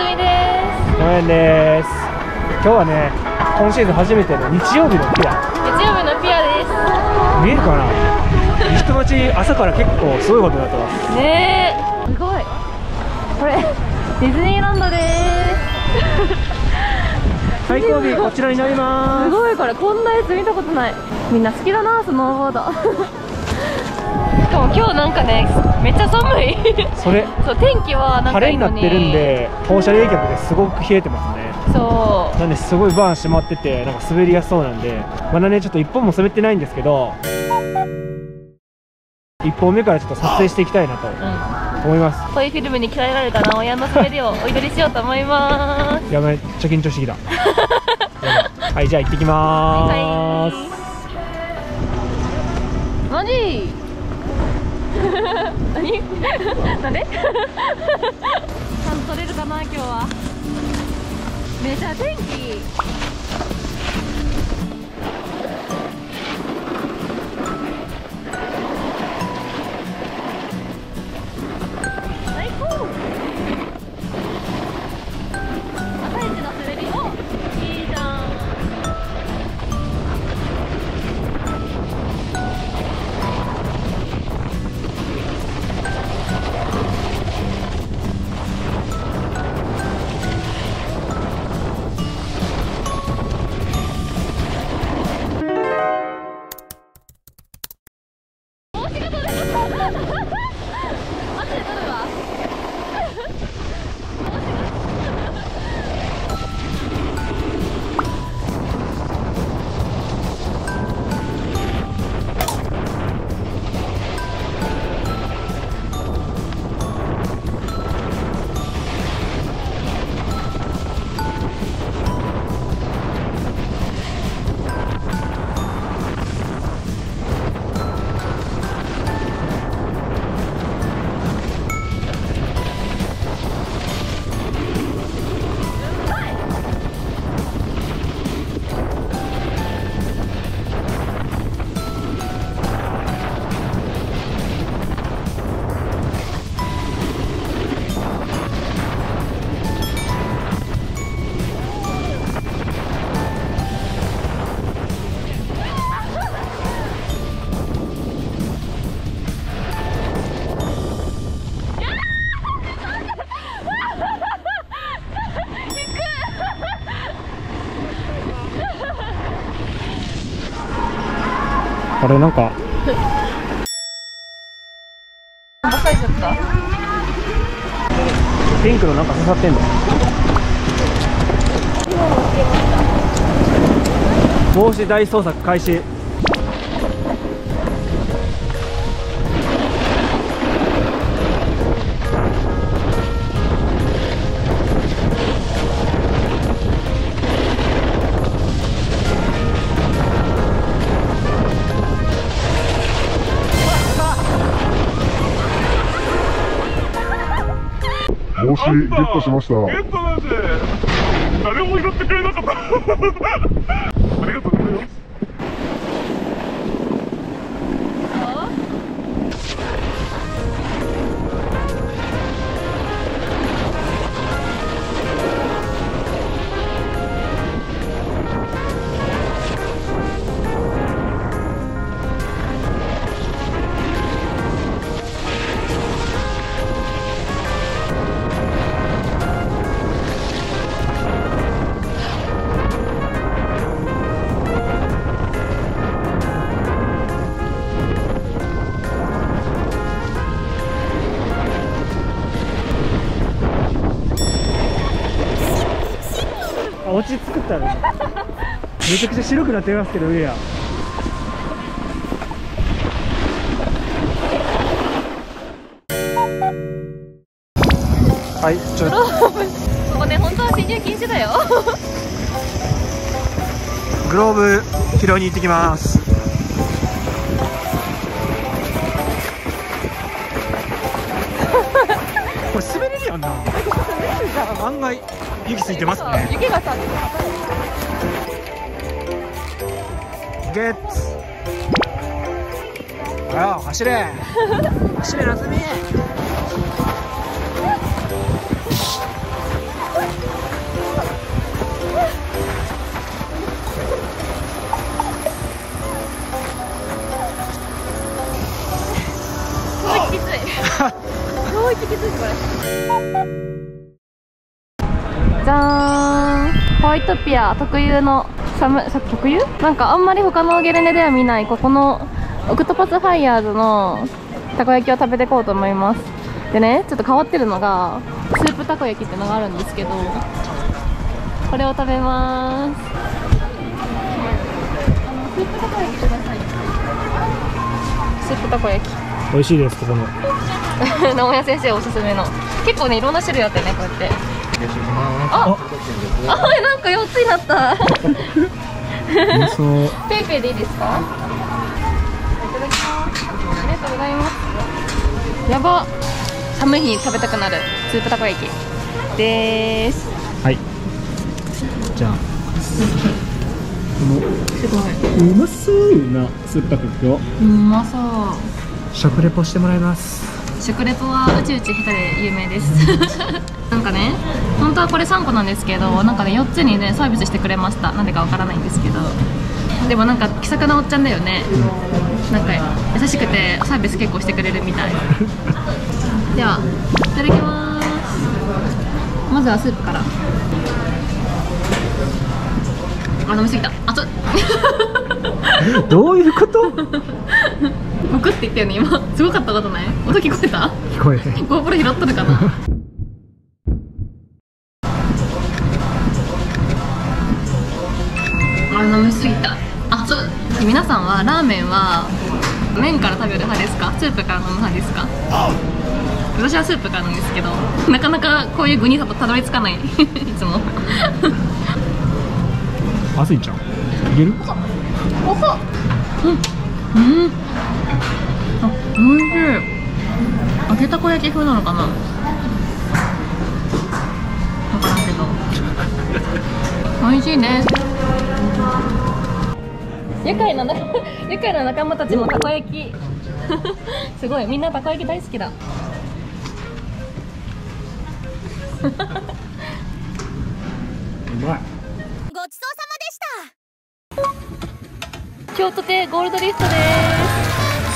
円です。今日はね今シーズン初めての日曜日のピア。日曜日のピアで見えるかな？人町朝から結構すごいことになってます。すねえ。すごい。これディズニーランドです。最後尾こちらになりますごいこれこんなやつ見たことない。みんな好きだなスノーボード。しかも今日なんかねめっちゃ寒い。それ そう天気はなん晴れになってるんで放射冷却ですごく冷えてますね。そなんですごいバーン閉まっててなんか滑りやすそうなんで。まだねちょっと1本も滑ってないんですけど1本目からちょっと撮影していきたいなとううん。思います。トイフィルムに鍛えられた直屋の滑りをお祈りしようと思います。やばいめっちゃ緊張してきたはいじゃあ行ってきまーす、マジ何？なんでちゃんと撮れるかな今日は。めちゃ天気あれなんか。ピンクのなんか刺さってんの帽子大捜索開始帽子ゲットしました。ゲットなんて誰も拾ってくれなかった。ありがとうございます。ったねめちゃくちゃ白くなってますけど上やはいちょっと。ここね本当は侵入禁止だよ。グローブ拾いに行ってきます。これ滑れるやん。な案外雪ついてますね。雪がさゲッツ。ああ走れ。走れ夏美ピア特有のサムさ特有？なんかあんまり他のゲレンデでは見ないここのオクトパスファイヤーズのたこ焼きを食べていこうと思います。でねちょっと変わってるのがスープたこ焼きってのがあるんですけどこれを食べます。スープたこ焼きください。スープたこ焼き。美味しいですここの。直哉先生おすすめの。結構ねいろんな種類あってねこうやってああなんか4つになった。そうペイペイでいいですか？いただきます。ありがとうございますやば。寒い日に食べたくなる。スープたこ焼き。でーす。はい。じゃあ。すごいこのうまそうなスープたこ焼きを。うまそう。食レポしてもらいます食レポはうちうち下手で有名です。なんかね本当はこれ3個なんですけどなんかね4つにねサービスしてくれました。なんでかわからないんですけど。でもなんか気さくなおっちゃんだよね、なんか優しくてサービス結構してくれるみたい。ではいただきます。まずはスープから。あ飲みすぎた。熱っ。どういうこと？ゴクって言ったよね今。すごかったことない？音聞こえた？聞こえない。GoPro 拾っとるかな？あ飲みすぎた。あそう皆さんはラーメンは麺から食べる派ですか？スープから飲む派ですか？私はスープからなんですけどなかなかこういう具にたどり着かない。いつも。あすいちゃん。いける？おほうん。うん。あおいしい。揚げたこ焼き風なのかな？分からんけど。美味しいです愉快な仲愉快な仲間たちもたこ焼き。すごい。みんなたこ焼き大好きだ。うまい。京都亭ゴールドリフトです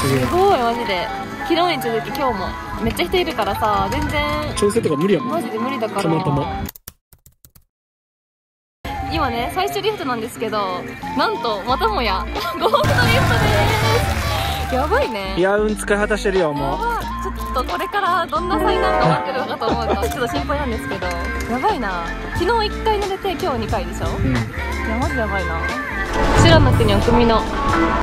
すげえ。すごいマジで。昨日に続き今日も。めっちゃ人いるからさ全然。調整とか無理やもん。マジで無理だから。たまたま。今ね最終リフトなんですけどなんとまたもやゴールドリフトです。やばいね。いや運使い果たしてるよやもばいちょっとこれからどんな災難が待ってるのかと思うとちょっと心配なんですけど。やばいな。昨日1回乗れて今日2回でしょ？う、うん、いやマジやばいな白の国お組の。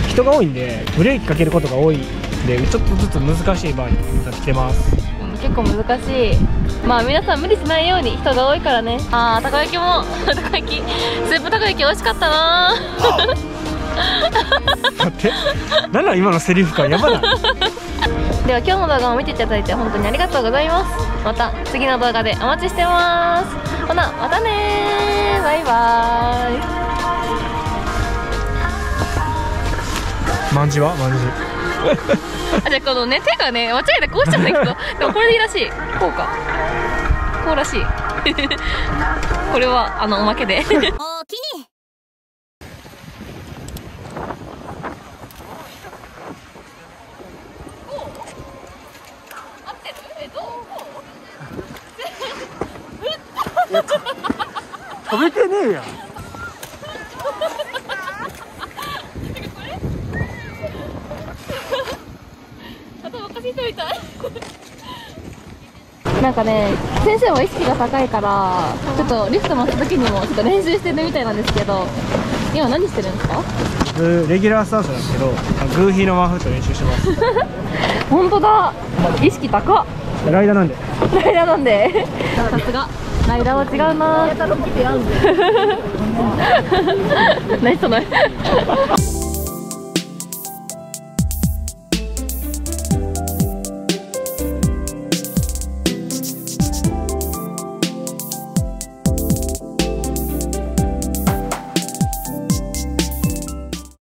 人が多いんでブレーキかけることが多いんでちょっとずつ難しい場合になってきてます。うん結構難しい。まあ皆さん無理しないように人が多いからね。あーたこ焼きも たこ焼きスープたこ焼き美味しかったな待って。なんなん今のセリフ感やばない。では今日の動画も見ていただいて本当にありがとうございます。また次の動画でお待ちしてます。ほなまたねー。バイバーイまんじはまんじ。あじゃあこのね手がね間違えてこうしちゃったけど でもこれでいいらしい。こうか。こうらしい。これはあのおまけで。おおきに。合ってる？えどう？飛べてねえやん頭おかしい人みたいなんかね先生は意識が高いからちょっとリフト回った時にもちょっと練習してるみたいなんですけど今何してるんですか？僕レギュラースタンスなんですけどグーヒーのワンフット練習してます。本当だ。意識高っ。ライダーなんで。ライダーなんで。さすが。ライダーは違うな。何その